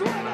About